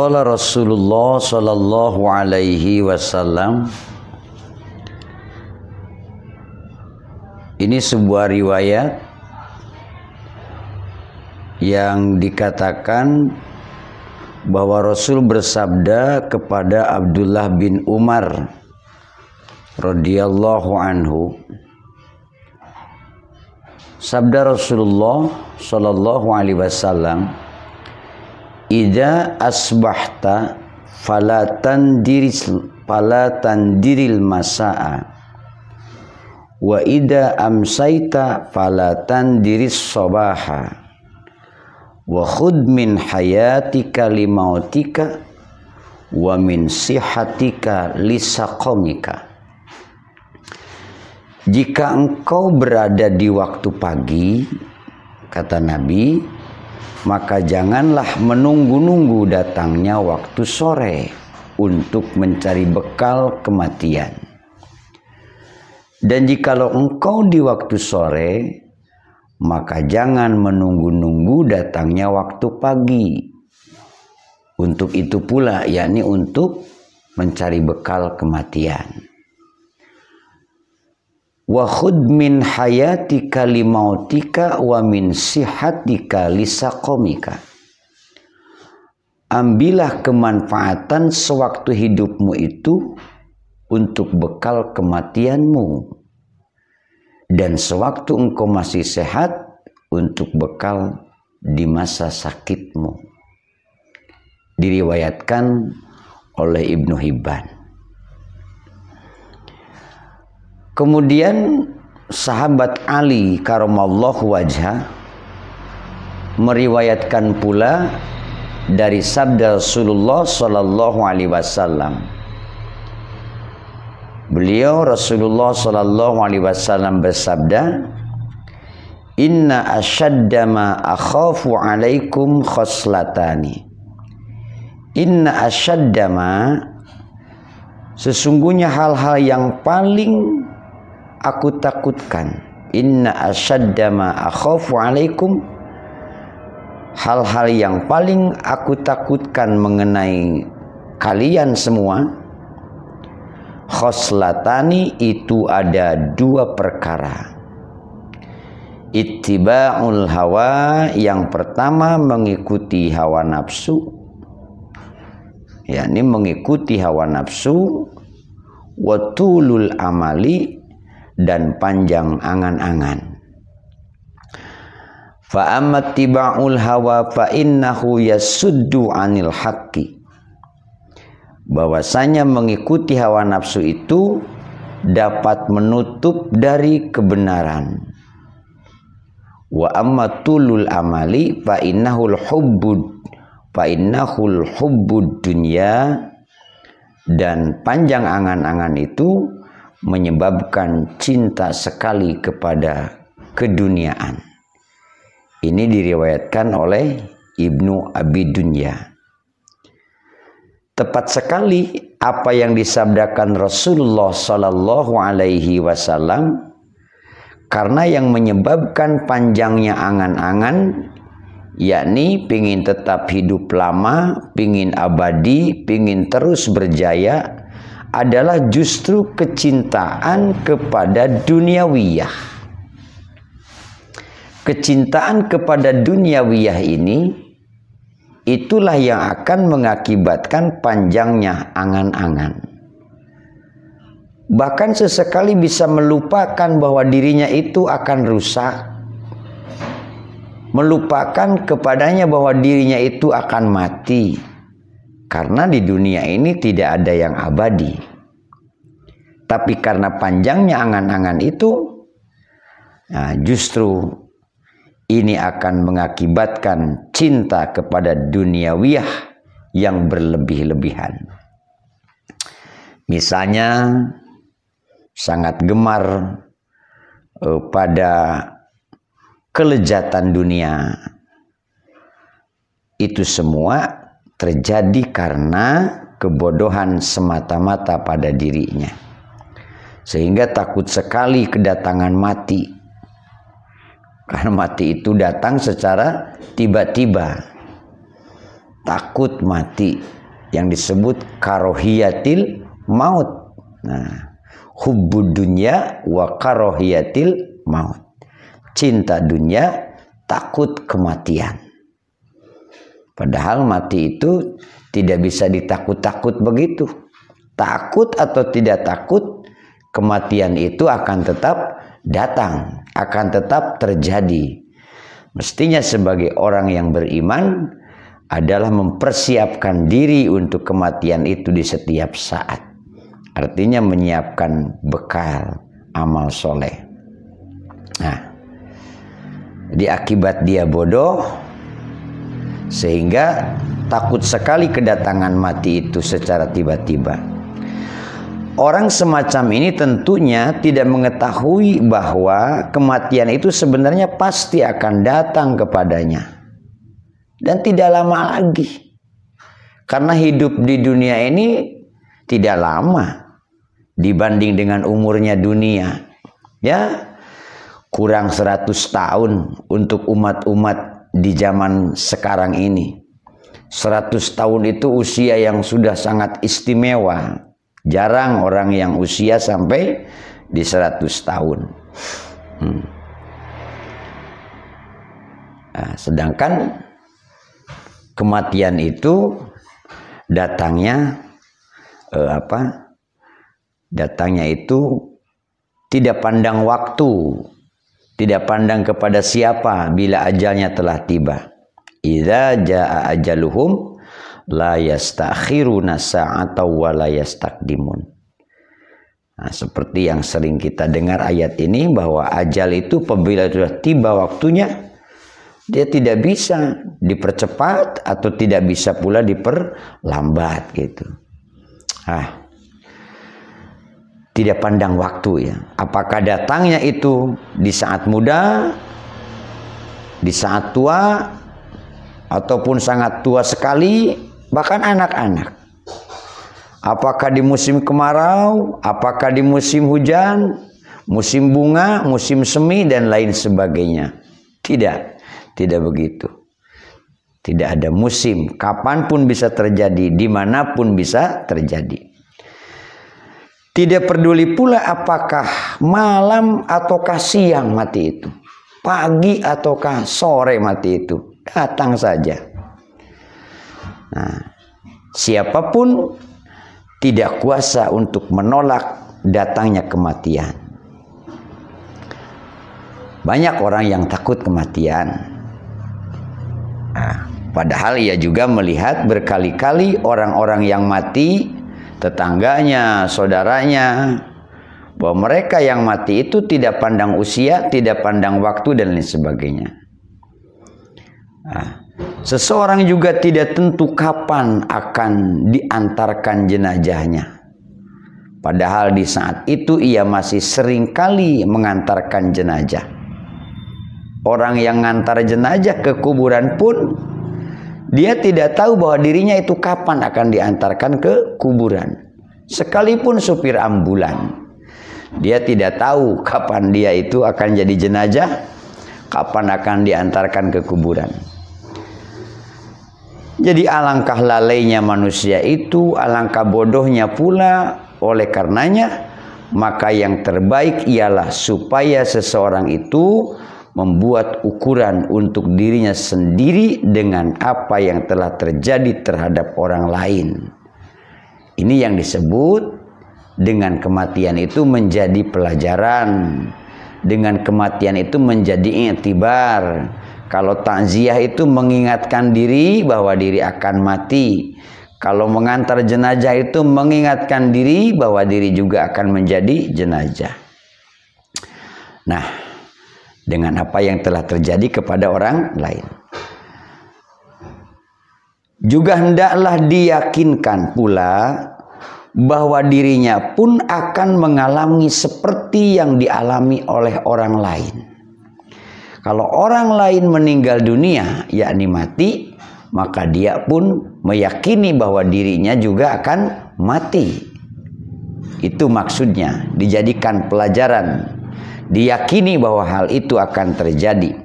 Qala Rasulullah sallallahu alaihi wasallam Ini sebuah riwayat yang dikatakan bahwa Rasul bersabda kepada Abdullah bin Umar radhiyallahu anhu Sabda Rasulullah sallallahu alaihi wasallam Ida asbahta falatan diris falatan diril masaa. Wa ida amsaita falatan diris sobaha wa khud min hayatika limautika wa min sihatika lisaqomika jika engkau berada di waktu pagi kata Nabi maka janganlah menunggu-nunggu datangnya waktu sore untuk mencari bekal kematian. Dan jikalau engkau di waktu sore, maka jangan menunggu-nunggu datangnya waktu pagi. Untuk itu pula, yakni untuk mencari bekal kematian wa khud min hayatika limautika wa min sihatika lisaqomika ambillah kemanfaatan sewaktu hidupmu itu untuk bekal kematianmu. Dan sewaktu engkau masih sehat untuk bekal di masa sakitmu. Diriwayatkan oleh Ibnu Hibban Kemudian sahabat Ali karamallahu wajah meriwayatkan pula dari sabda Rasulullah sallallahu alaihi wasallam. Beliau Rasulullah sallallahu alaihi wasallam bersabda, "Inna ashadda ma akhafu alaikum khoslatani." Inna ashadda ma sesungguhnya hal-hal yang paling aku takutkan. Inna asyadda ma akhafu alaikum. Hal-hal yang paling aku takutkan mengenai kalian semua khoslatani itu ada dua perkara. Ittiba'ul hawa yang pertama mengikuti hawa nafsu. Yakni mengikuti hawa nafsu. Watulul amali dan panjang angan-angan. Fa ammat tiba'ul hawa fa innahu yasuddu 'anil haqqi. Bahwasanya mengikuti hawa nafsu itu dapat menutup dari kebenaran. Wa amma tulul amali fa innahul hubbud fa innahul hubbud dunya dan panjang angan-angan itu menyebabkan cinta sekali kepada keduniaan. Ini diriwayatkan oleh Ibnu Abi Dunya. Tepat sekali apa yang disabdakan Rasulullah Sallallahu Alaihi Wasallam karena yang menyebabkan panjangnya angan-angan yakni pingin tetap hidup lama, pingin abadi, pingin terus berjaya, adalah justru kecintaan kepada duniawiyah. Kecintaan kepada duniawiyah ini itulah yang akan mengakibatkan panjangnya angan-angan. Bahkan sesekali bisa melupakan bahwa dirinya itu akan rusak. Melupakan kepadanya bahwa dirinya itu akan mati karena di dunia ini tidak ada yang abadi. Tapi karena panjangnya angan-angan itu, nah justru ini akan mengakibatkan cinta kepada duniawiyah yang berlebih-lebihan. Misalnya sangat gemar eh, pada kelejatan dunia. Itu semua terjadi karena kebodohan semata-mata pada dirinya. Sehingga takut sekali kedatangan mati. Karena mati itu datang secara tiba-tiba. takut mati yang disebut karohiyatil maut. Nah, hubbud dunya wa karohiyatil maut. Cinta dunia, takut kematian. Padahal mati itu tidak bisa ditakut-takut begitu. Takut atau tidak takut, kematian itu akan tetap datang, akan tetap terjadi. Mestinya sebagai orang yang beriman adalah mempersiapkan diri untuk kematian itu di setiap saat. Artinya menyiapkan bekal amal soleh. Nah, di akibat dia bodoh, sehingga takut sekali kedatangan mati itu secara tiba-tiba. Orang semacam ini tentunya tidak mengetahui bahwa kematian itu sebenarnya pasti akan datang kepadanya. Dan tidak lama lagi. Karena hidup di dunia ini tidak lama dibanding dengan umurnya dunia. Ya, kurang 100 tahun untuk umat-umat di zaman sekarang ini. 100 tahun itu usia yang sudah sangat istimewa. Jarang orang yang usia sampai di 100 tahun. Hmm. Nah, sedangkan kematian itu datangnya eh, apa? Datangnya itu tidak pandang waktu, tidak pandang kepada siapa bila ajalnya telah tiba. Idza jaa ajaluhum la yastakhiruna sa'ata wa la yastaqdimun. Nah, seperti yang sering kita dengar ayat ini bahwa ajal itu apabila sudah tiba waktunya dia tidak bisa dipercepat atau tidak bisa pula diperlambat gitu. Ah, tidak pandang waktu ya. Apakah datangnya itu di saat muda, di saat tua, ataupun sangat tua sekali, bahkan anak-anak. Apakah di musim kemarau, apakah di musim hujan, musim bunga, musim semi, dan lain sebagainya. Tidak, tidak begitu. Tidak ada musim, kapan pun bisa terjadi, di mana pun bisa terjadi. Tidak peduli pula apakah malam ataukah siang mati itu. Pagi ataukah sore mati itu. Datang saja. Nah, siapa pun tidak kuasa untuk menolak datangnya kematian. Banyak orang yang takut kematian. Nah, padahal ia juga melihat berkali-kali orang-orang yang mati tetangganya, saudaranya, bahwa mereka yang mati itu tidak pandang usia, tidak pandang waktu dan lain sebagainya. Nah, seseorang juga tidak tentu kapan akan diantarkan jenazahnya. Padahal di saat itu ia masih sering kali mengantarkan jenazah. Orang yang mengantar jenazah ke kuburan pun dia tidak tahu bahwa dirinya itu kapan akan diantarkan ke kuburan. Sekalipun supir ambulan. Dia tidak tahu kapan dia itu akan jadi jenazah, kapan akan diantarkan ke kuburan. Jadi alangkah lalainya manusia itu, alangkah bodohnya pula oleh karenanya maka yang terbaik ialah supaya seseorang itu membuat ukuran untuk dirinya sendiri dengan apa yang telah terjadi terhadap orang lain. Ini yang disebut dengan kematian itu menjadi pelajaran. Dengan kematian itu menjadi itibar. Kalau takziah itu mengingatkan diri bahwa diri akan mati. Kalau mengantar jenazah itu mengingatkan diri bahwa diri juga akan menjadi jenazah. Nah, dengan apa yang telah terjadi kepada orang lain. Juga hendaklah diyakinkan pula bahwa dirinya pun akan mengalami seperti yang dialami oleh orang lain. Kalau orang lain meninggal dunia, yakni mati, maka dia pun meyakini bahwa dirinya juga akan mati. Itu maksudnya, dijadikan pelajaran diyakini bahwa hal itu akan terjadi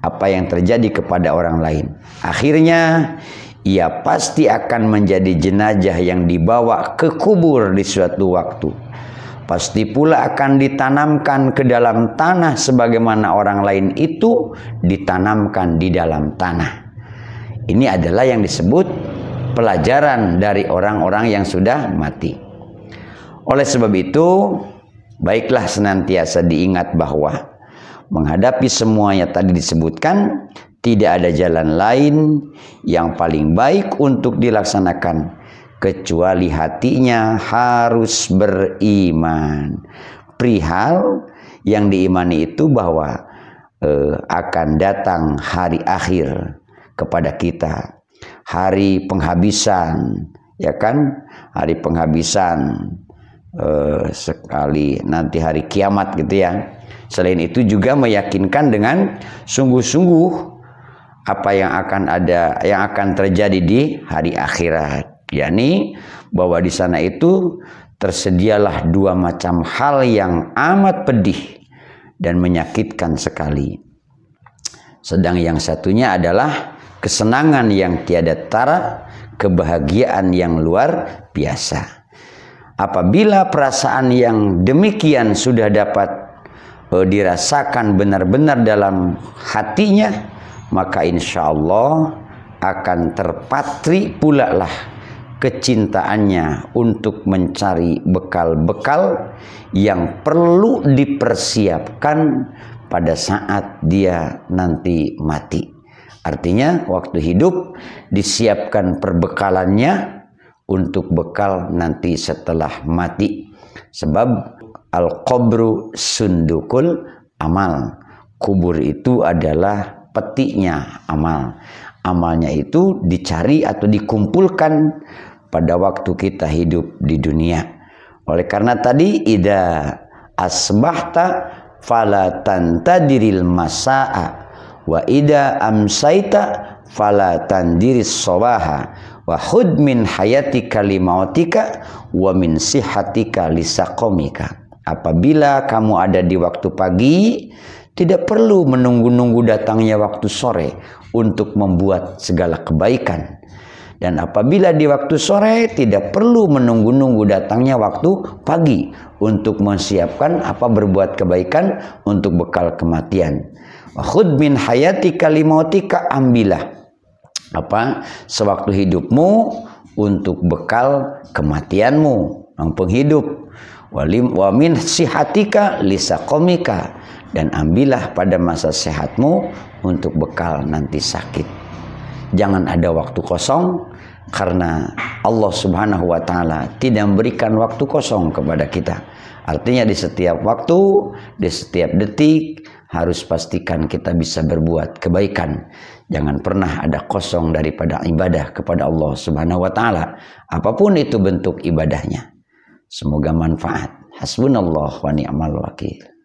apa yang terjadi kepada orang lain akhirnya ia pasti akan menjadi jenazah yang dibawa ke kubur di suatu waktu. Pasti pula akan ditanamkan ke dalam tanah sebagaimana orang lain itu ditanamkan di dalam tanah. Ini adalah yang disebut pelajaran dari orang-orang yang sudah mati. Oleh sebab itu, baiklah senantiasa diingat bahwa menghadapi semuanya tadi disebutkan tidak ada jalan lain yang paling baik untuk dilaksanakan kecuali hatinya harus beriman. Prihal yang diimani itu bahwa eh, akan datang hari akhir kepada kita. Hari penghabisan, ya kan? Hari penghabisan eh, sekali nanti hari kiamat gitu ya. Selain itu juga meyakinkan dengan sungguh-sungguh apa yang akan ada yang akan terjadi di hari akhirat. Yakni bahwa di sana itu tersedialah dua macam hal yang amat pedih dan menyakitkan sekali. Sedang yang satunya adalah kesenangan yang tiada tara kebahagiaan yang luar biasa apabila perasaan yang demikian sudah dapat uh, dirasakan benar-benar dalam hatinya maka insya Allah akan terpatri pula lah kecintaannya untuk mencari bekal-bekal yang perlu dipersiapkan pada saat dia nanti mati. Artinya waktu hidup disiapkan perbekalannya untuk bekal nanti setelah mati. Sebab al-qabru sundukul amal. Kubur itu adalah petinya amal. Amalnya itu dicari atau dikumpulkan pada waktu kita hidup di dunia. Oleh karena tadi ida asbahta fala tantadiril masaa wa ida amsaita fala tandiris sabaha wa hud min hayatika limautika wa min sihatika lisaqomika apabila kamu ada di waktu pagi tidak perlu menunggu-nunggu datangnya waktu sore untuk membuat segala kebaikan. Dan apabila di waktu sore tidak perlu menunggu-nunggu datangnya waktu pagi untuk menyiapkan apa berbuat kebaikan untuk bekal kematian. Khud min hayati kalimautika ambilah apa sewaktu hidupmu untuk bekal kematianmu penghidup walim wa min sihatika lisakomika dan ambillah pada masa sehatmu untuk bekal nanti sakit. Jangan ada waktu kosong karena Allah Subhanahu wa taala tidak memberikan waktu kosong kepada kita. Artinya di setiap waktu, di setiap detik harus pastikan kita bisa berbuat kebaikan. Jangan pernah ada kosong daripada ibadah kepada Allah Subhanahu wa taala, apa pun itu bentuk ibadahnya. Semoga manfaat. Hasbunallah wa ni'mal wakil.